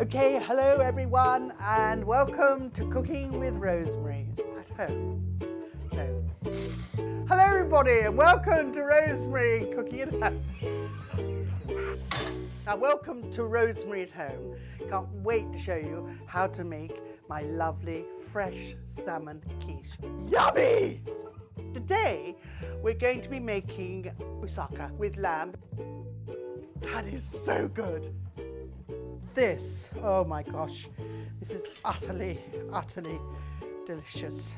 Okay, hello everyone, and welcome to Cooking with Rosemary at home. Hello everybody, and welcome to Rosemary Cooking at Home. Now, welcome to Rosemary at Home. Can't wait to show you how to make my lovely fresh salmon quiche. Yummy! Today, we're going to be making moussaka with lamb. That is so good. This, oh my gosh, this is utterly, utterly delicious.